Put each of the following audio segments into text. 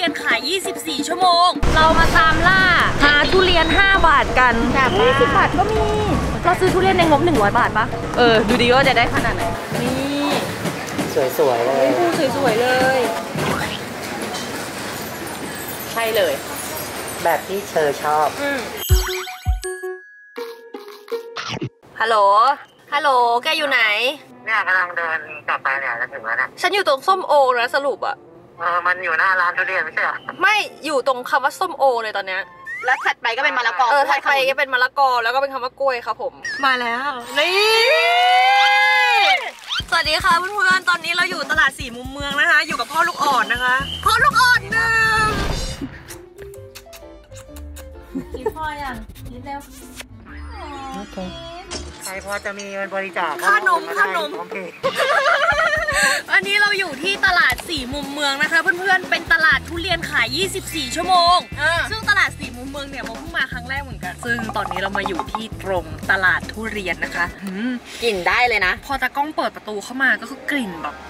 รียนขาย 24 ชั่วโมง เรามาตามล่า หาทุเรียน 5 บาทกัน20 บาทก็มี เราซื้อทุเรียนในงบ 100 บาทปะเออ ดูดีว่าจะได้ขนาดไหน นี่ สวยๆเลยภูสวยๆเลย ใช่เลย แบบที่เธอชอบอืมฮัลโหล ฮัลโหล แกอยู่ไหน เนี่ยกำลังเดินกลับไปเนี่ยจะถึงแล้วเนี่ยฉันอยู่ตรงส้มโอนะสรุปอะ เออมันอยู่หน้าร้านทุเรียนไม่ใช่เหรอไม่อยู่ตรงคำว่าส้มโอเลยตอนเนี้ยแล้วถัดไปก็เป็นมะละกอเออถัดไปก็เป็นมะละกอแล้วก็เป็นคำว่ากล้วยครับผม มาแล้วนี่สวัสดีค่ะเพื่อนๆตอนนี้เราอยู่ตลาดสี่มุมเมืองนะคะ อยู่กับพ่อลูกอ่อนนะคะพ่อลูกอ่อนหนึ่งกินพ่อยังกินแล้วใครพอจะมีเงินบริจาคขนมขนมโอเค อันนี้เราอยู่ที่ตลาดสี่มุมเมืองนะคะ เพื่อนๆ เป็นตลาดทุเรียนขาย 24 ชั่วโมง ซึ่งตลาดสี่มุมเมืองเนี่ยโมเพิ่งมาครั้งแรกเหมือนกัน ซึ่งตอนนี้เรามาอยู่ที่ตรงตลาดทุเรียนนะคะหืมกลิ่นได้เลยนะ พอตากล้องเปิดประตูเข้ามาก็คือกลิ่นแบบใ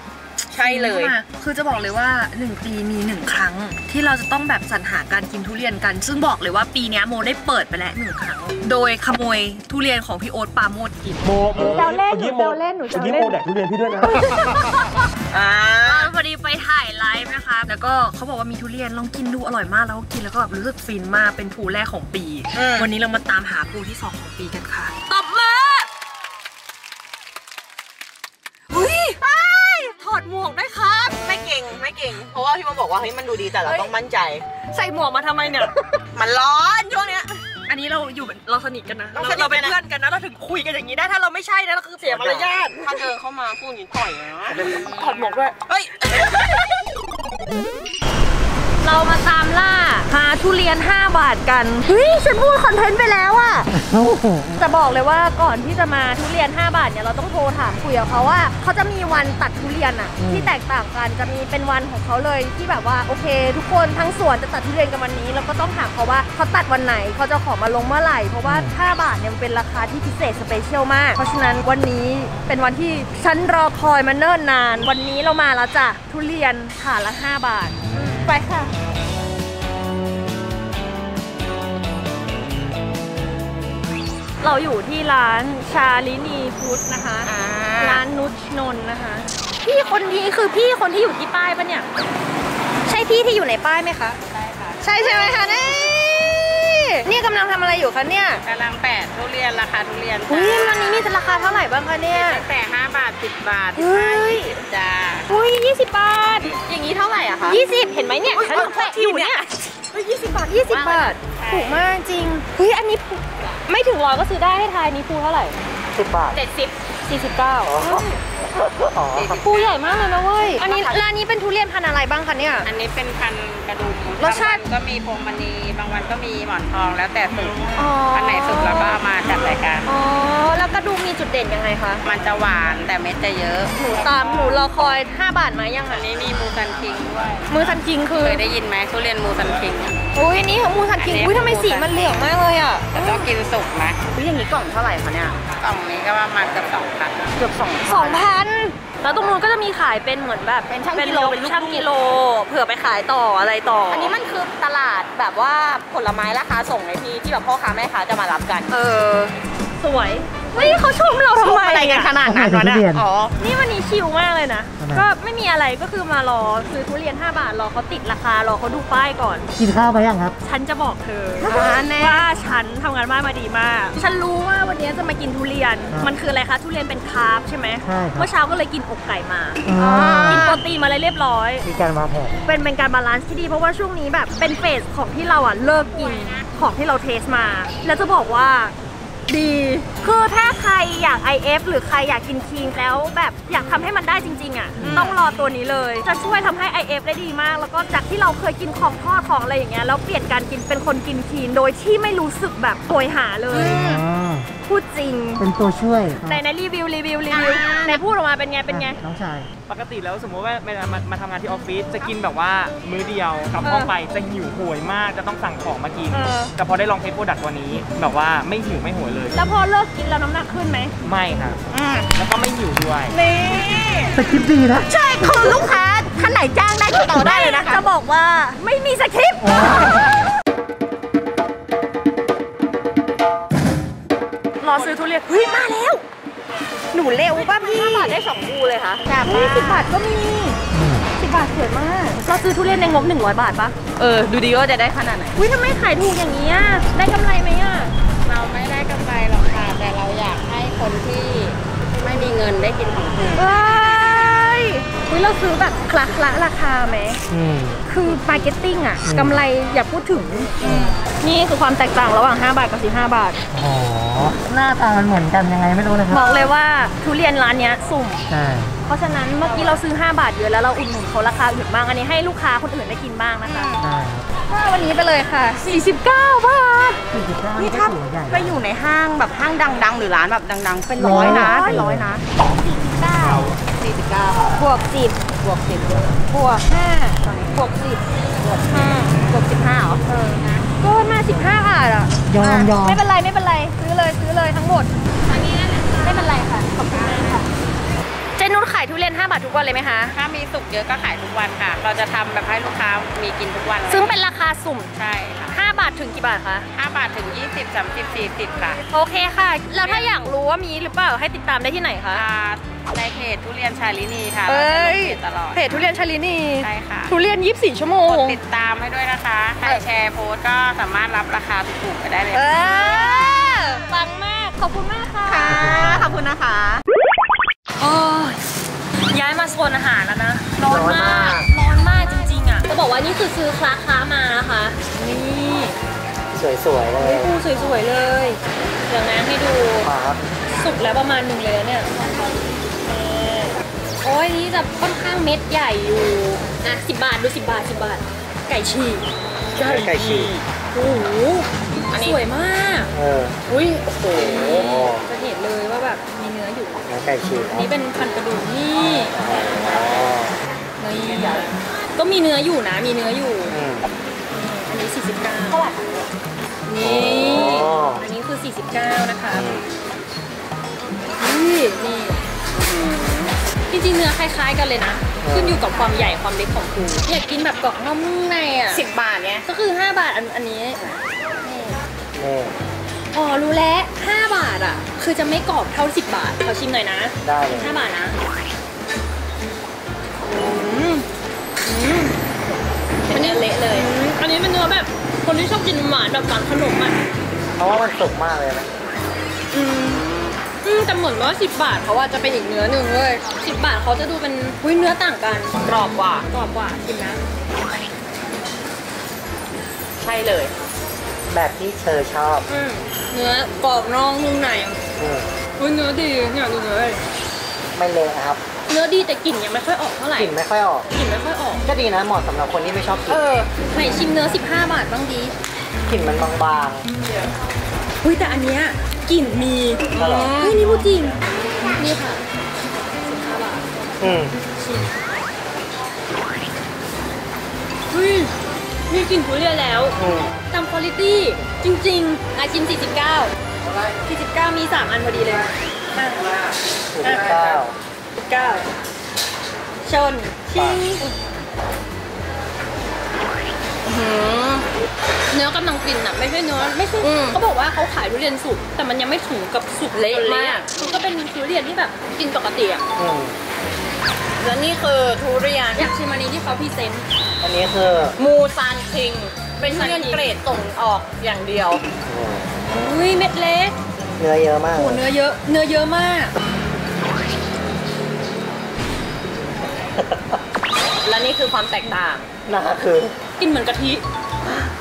ช่เลยข้ามาคือจะบอกเลยว่า 1 ปีมี 1 ครั้ง ที่เราจะต้องแบบสรรหาการกินทุเรียนกัน ซึ่งบอกเลยว่าปีเนี้ยโมได้เปิดไปแล้วหนึ่งครั้ง โดยขโมยทุเรียนของพี่โอ๊ตปราโมทย์กินโมโมแซวเล่นหนูมื่อกี้โมแซวเล่นหนูแซวเล่นเมื่อกี้โมแดกทุเรียนพี่ด้วยนะอ่าพอดีไปถ่ายไลฟ์นะคะ แล้วก็เขาบอกว่ามีทุเรียนลองกินดูอร่อยมากแล้วก็กินแล้วก็แบบรู้สึกฟินมากเป็นพูแรกของปี วันนี้เรามาตามหาพูที่สองของปีกันค่ะตบ ว่าพี่โมบอกว่าเฮ้ยมันดูดีแต่เราเฮ้ยต้องมั่นใจ ใส่หมวกมาทำไมเนี่ย มันร้อนช่วงเนี้ย อันนี้เราอยู่เป็นเราสนิทกันนะเราเราสนิทกันนะเราเป็นเพื่อนกันนะเราถึงคุยกันอย่างนี้ได้ถ้าเราไม่ใช่นะเราคือเสียมารยาทถ้าเดินเข้ามาพูดอย่างนี้ต่อยนะถอดหมวกด้วยเฮ้ย เรามาตามล่าหาทุเรียน 5 บาทกันเฮ้ยฉันพูดคอนเทนต์ไปแล้วอะจะบอกเลยว่าก่อนที่จะมาทุเรียน 5 บาทเนี่ยเราต้องโทรถามคุยกับเขาว่า เขาจะมีวันตัดทุเรียนอะที่แตกต่างกันจะมีเป็นวันของเขาเลยที่แบบว่าโอเค ทุกคนทั้งสวนจะตัดทุเรียนกันวันนี้เราก็ต้องถามเขาว่าเขาตัดวันไหนเขาจะขอมาลงเมื่อไหร่เพราะว่า 5 บาทเนี่ยมันเป็นราคาที่พิเศษ special มาก เพราะฉะนั้นวันนี้เป็นวันที่ฉันรอคอยมาเนิ่นนาน วันนี้เรามาแล้วจ้ะทุเรียนถาดละ 5 บาท ไปค่ะเราอยู่ที่ร้านชาลินีฟู้ดนะคะ ร้านนุชนนท์นะคะ พี่คนนี้คือพี่คนที่อยู่ที่ป้ายปะเนี่ย ใช่พี่ที่อยู่ในป้ายไหมคะ ใช่ค่ะ ใช่ใช่ไหมคะนี่ นี่กำลังทำอะไรอยู่คะเนี่ยกำลังแปะทุเรียนราคาทุเรียนอุ้ยวันนี้มีราคาเท่าไหร่บ้างคะเนี่ยตั้งแต่ 5 บาท 10 บาทเฮ้ย15จ้าอุ้ยยี่สิบบาท อย่างนี้เท่าไหร่อะคะยี่สิบเห็นไหมเนี่ยฉันแปะอยู่เนี่ยยี่สิบบาทยี่สิบบาทถูกมากจริงเฮ้ยอันนี้ภูไม่ถึงร้อยก็ซื้อได้ให้ทายนี้ภูเท่าไหร่สิบบาทเจ็ดสิบสี่สิบเก้า อ๋อพูใหญ่มากเลยนะเว้ย อันนี้ร้านนี้เป็นทุเรียนพันธุ์อะไรบ้างคะเนี่ย อันนี้เป็นพันธุ์กระดุมรสชาติบางวันก็มีพวงมณีบางวันก็มีหมอนทองแล้วแต่สุกอ๋ออัอันไหนสุกเราก็เอามาจัดรายการอ๋อแล้วกระดุมมีจุดเด่นยังไงคะ มันจะหวานแต่เม็ดจะเยอะหนูตามหนูรอคอย 5 บาทมายังอัอะนนี้มี Musang King ด้วย Musang King คือเคยได้ยินไหมทุเรียน Musang King อุ้ยอันนี้ของ Musang King อุ้ยทำไมสีมันเหลืองมากเลยอะแต่ต้องกินสุกนะอุ้ยอย่างนี้กล่องเท่าไหร่คะเนี่ยกล่องนี้ก็ประมาณเกือบสองพันเกือบสองสองพันแล้วตรงนู้นก็จะมีขายเป็นเหมือนแบบเป็นช่างกิโลเป็นช่างกิโล เผื่อไปขายต่ออะไรต่อ อัอันนี้มันคือตลาดแบบว่าผลไม้ราคาส่งในที่ที่แบบพ่อค้าแม่ค้าจะมารับกัน เออ สวย เฮ้ยเขาชมเราทำไมอะไรกันอะขนาดนั้นวะเนี่ยอ๋อ นี่วันนี้ชิลมากเลยนะทำไมก็ไม่มีอะไรก็คือมารอซื้อทุเรียน 5 บาทรอเขาติดราคารอเขาดูป้ายก่อน กินข้าวไปยังครับ ฉันจะบอกเธออ่าแน่ว่าฉันทำงานบ้านมาดีมาก ฉันรู้ว่าวันนี้จะมากินทุเรียนครับมันคืออะไรคะทุเรียนเป็นคาร์บใช่ไหมใช่ครับเมื่อเช้าก็เลยกินอกไก่มาอ๋อกินโปรตีนมาเลยเรียบร้อยมีการวางแผนเป็นเป็นการ balance ที่ดีเพราะว่าช่วงนี้แบบเป็น phase ของที่เราอะเลิกกินของที่เรา test มา แล้วจะบอกว่า ดี คือถ้าใครอยาก IF หรือใครอยากกิน clean แล้วแบบอยากทำให้มันได้จริง ๆอะต้องรอตัวนี้เลย จะช่วยทำให้ IF ได้ดีมาก แล้วก็จากที่เราเคยกินของทอดของอะไรอย่างเงี้ยแล้วเปลี่ยนการกินเป็นคนกิน clean โดยที่ไม่รู้สึกแบบโหยหาเลยอ๋อ พูดจริง เป็นตัวช่วยในในรีวิวรีวิวรีวิวในพูดออกมาเป็นไงเป็นไง น้องชาย ปกติแล้วสมมติว่าเวลามามาทำงานที่ออฟฟิศจะกินแบบว่ามื้อเดียวกลับห้องไปจะหิวโหยมากจะต้องสั่งของมากิน เออ แต่พอได้ลอง test product ตัวนี้ แบบว่าไม่หิวไม่โหยเลย แล้วพอเลิกกินแล้วน้ำหนักขึ้นไหมไม่ครับแล้วก็ไม่หิวด้วย นี่สคริปต์ดีนะ ใช่คือลูกค้าท่านไหนจ้างได้ติดต่อได้เลยนะคะจะบอกว่าไม่มีสคริปต์ ซื้อทุเรียนเฮ้ยมาแล้ว หนูเร็วป่ะพี่ห้าบาทได้สองพูเลยค่ะแบบเฮ้ยสิบบาทก็มีสิบบาทสวยมาก เราซื้อทุเรียนในงบหนึ่งร้อยบาทปะเออ ดูดีว่าจะได้ขนาดไหนอุ้ยทำไมขายถูกอย่างนี้อะได้กำไรไหมอะเราไม่ได้กำไรหรอกค่ะ แต่เราอยากให้คนที่ไม่มีเงินได้กินของถูกเอ้ยอุ้ยเราซื้อแบบคละคละราคาไหมอืม คือ marketing อะอืมกำไรอย่าพูดถึง นี่คือความแตกต่างระหว่าง 5 บาทกับ 15 บาท อ๋อ หน้าตามันเหมือนกันยังไงไม่รู้นะคบรัอบกเลยว่าทุเรียนร้านเนี้ยสุ่ม ใช่ เพราะฉะนั้นเมื่อกี้เราซื้อ 5 บาทเยอะแล้วเราอุดหนุนเขาราคาอื่นบ้าง อันนี้ให้ลูกค้าคนอื่นได้กินบ้างนะคะใช่ถ้าวันนี้ไปเลยค่ะ 49 บาทสี่สิบเก้านี่ก็ถ้าถือว่าใหญ่ไปอยู่ในห้างแบบห้างดัง ๆ หรือร้านแบบดัง ๆ เป็นร้อยนะร้อยเป็นร้อยนะ49 49บวก10บวก10บวก5บวก10บวก5บวก15เหรอเออนะก็มา15บาทอะยอมยอมไม่เป็นไรไม่เป็นไรซื้อเลยซื้อเลยทั้งหมดอันนี้ไม่เป็นไรค่ะขอบคุณมากค่ะเจนุชขายทุเรียน 5 บาททุกวันเลยไหมคะ ถ้ามีสุกเยอะก็ขายทุกวันค่ะ เราจะทำแบบให้ลูกค้ามีกินทุกวันเลยซึ่งเป็นราคาสุ่ม ใช่ค่ะ5บาทถึงกี่บาทคะ 5 บาทถึง 20 30 40 ค่ะ โอเคค่ะ แล้วถ้าอยากรู้ว่ามีหรือเปล่าให้ติดตามได้ที่ไหนคะอ่า ในเพจทุเรียนชายลินีค่ะเอ้เราจะลยงเพจตลอด เพจทุเรียนชลินีใช่ค่ะ ทุเรียน 24 ชั่วโมกงดติดตามให้ด้วยนะคะ ใครแชร์โพสต์ก็สามารถรับราคาถูกๆไปได้เลยเออฟังมาก ขอบคุณมากค่ะค่ะขอบคุณนะคะโอ้ยย้ายมาโซนอาหารแล้วนะ ร้อนมาก ร้อนมากจริงๆอะจะบอกว่านี่คือซื้อคลาค้ามานะคะ นี่สวยๆเลยปูสวยๆเลย เดี๋ยวนะให้ดูครับสุกแล้วประมาณหนึ่งเลยนะเนี่ยเออโอ้ยนี่จะค่อนข้างเม็ดใหญ่อยู่อะสิบบาทดูสิบบาทสิบบาท ไก่ฉีกไก่ฉีกโอ้โหอันนี้ สวยมากเอออุ้ยโอ้โหโอ้จะเห็นเลยว่าแบบมีเนื้ออยู่เนื้อไก่ฉีกอันนี้เป็นพันกระดูกนี่อ๋อนี่ก็มีเนื้ออยู่นะมีเนื้ออยู่อืมอันนี้49เท่าไหร่นี่อ๋ออัอันนี้คือ49นะคะนี่นี่ จริงๆเนื้อคล้ายๆกันเลยนะ ขึ้นอยู่กับความใหญ่ความเล็กของปูอยากกินแบบกรอบนอกนุ่มในอะ10บาทเนี่ยก็คือ 5 บาทอันอันนี้นี่นี่อ๋อรู้แล้ว5บาทอะ คือจะไม่กรอบเท่า 10 บาทขอชิมหน่อยนะ ได้เลย5บาทนะอืมอืมเป็นเนื้อเละเลย อันนี้เป็นเนื้อแบบ คนที่ชอบกินหวานแบบหวานขนมอะเพราะว่ามันสุกมากเลยนะอืม อืมแต่เหมือนว่า 10 บาทเขาว่าจะเป็นอีกเนื้อหนึ่งเลย10 บาทเขาจะดูเป็นหุ้ยเนื้อต่างกันกรอบกว่า กรอบกว่ากินนะใช่เลย แบบที่เธอชอบอืมเนื้อกรอบนอกนุ่มในอืมหุ้ยเนื้อดีเนี่ยดูเลยไม่เละนะครับเนื้อดีแต่กลิ่นยังไม่ค่อยออกเท่าไหร่กลิ่นไม่ค่อยออก กลิ่นไม่ค่อยออก ก็ดีนะเหมาะสำหรับคนที่ไม่ชอบกลิ่เอนอไหนชิมเนื้อ 15 บาทบ้างดีกลิ่นมันบางเฮ้ยแต่อันเนี้ย กลิ่นมีๆก็หรอ เฮ้ยนี่พูดจริง นี่ค่ะ15บาทอืมชิมเฮ้ยมีกลิ่นทุเรียนแล้ว อืมตามคุณภาพจริงๆอาชิม 49 49 มี 3 อันพอดีเลยอะถูกเก้า49ชนชิง เนื้อกำลังกินอะไม่ใช่เนื้อไม่ใช่อืม เขาบอกว่าเขาขายทุเรียนสุกแต่มันยังไม่ถึงกับสุกเละจนมากมันก็เป็นทุเรียนที่แบบกินปกติอะอืมแล้วนี่คือทุเรียน อยากชิมอันนี้ที่เขา present อันนี้คือมูซานคิง เป็นทุเรียนเกรดส่งออกอย่างเดียวโอ้โหอุ้ยเม็ดเล็กเนื้อเยอะมากโหเนื้อเยอะ เนื้อเยอะมาก และนี่คือความแตกต่างน่าคือ กินเหมือนกะทิ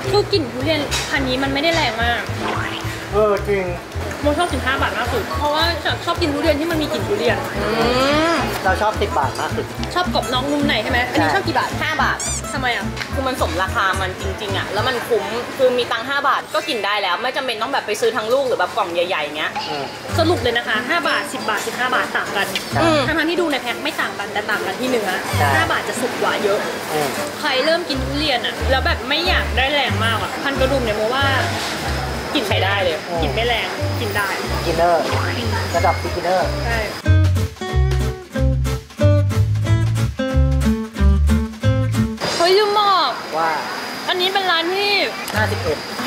คือกลิ่นทุเรียนพันนี้มันไม่ได้แรงมาก เออจริง โมชอบกิน5บาทมากสุด เพราะว่าฉันชอบกินทุเรียนที่มันมีกลิ่นทุเรียนอืมเราชอบสิบบาทมากสุด ชอบกรอบนอกนุ่มในใช่ไหมอันนี้ใช่ชอบกี่บาท 5 บาททำไมอะ คือมันสมราคามันจริงๆอะแล้วมันคุ้ม คือมีตังค์5บาทก็กินได้แล้ว ไม่จำเป็นต้องแบบไปซื้อทั้งลูกหรือแบบกล่องใหญ่ๆอย่างเงี้ยอืมสรุปเลยนะคะ 5 บาท 10 บาท 15 บาทต่างกันใช่อืม ทั้งๆที่ดูในแพ็คไม่ต่างกันแต่ต่างกันที่เนื้อใช่ 5บาทจะสุกกว่าเยอะอืมใครเริ่มกินทุเรียนอะ แล้วแบบไม่อยากได้แรงมากอะ พันกระดุมเนี่ยโมว่า กินใช้ได้เลยกินไม่แรง กินได้ กินเนอร์ระดับบิ๊กินเนอร์ ใช่ เฮ้ยยูมอกว่า อันนี้เป็นร้านที่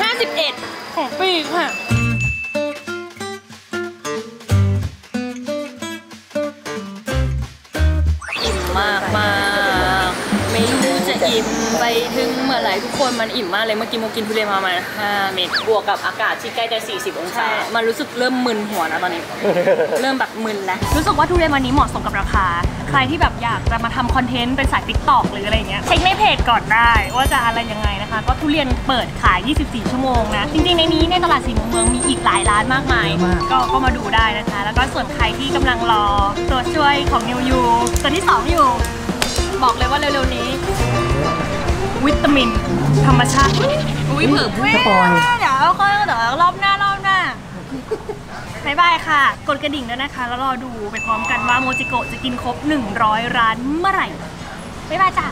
51 51 ของปีค่ะ ไปถึงเมื่อไหร่ทุกคนมันอิ่มมากเลยเมื่อกี้โมกินทุเรียนมาประมาณ5เม็ดบวกกับอากาศที่ใกล้จะ 40 องศาใช่มันรู้สึกเริ่มมึนหัวนะตอนนี้ เริ่มแบบมึนแล้ว รู้สึกว่าทุเรียนวันนี้เหมาะสมกับราคา ใครที่แบบอยากจะมาทำ content เป็นสาย TikTok หรืออะไรเงี้ยเช็คในเพจก่อนได้ ว่าจะอะไรยังไงนะคะ ก็ทุเรียนเปิดขาย 24 ชั่วโมงนะ จริงๆในนี้ในตลาดสี่มุมเมืองมีอีกหลายร้านมากมาย ก็ก็มาดูได้นะคะ แล้วก็ส่วนใครที่กำลังรอตัวช่วยของนิวยูตัวที่ 2 อยู่ บอกเลยว่าเร็วๆนี้ วิตามิน ธรรมชาติอุ้ยเผื่อเดี๋ยวค่อยเดี๋ยวรอบหน้ารอบหน้าบายบายค่ะ กดกระดิ่งด้วยนะคะ แล้วรอดูไปพร้อมกันว่าโมจิโกะจะกินครบ 100 ร้านเมื่อไหร่บ๊ายบายจ้ะ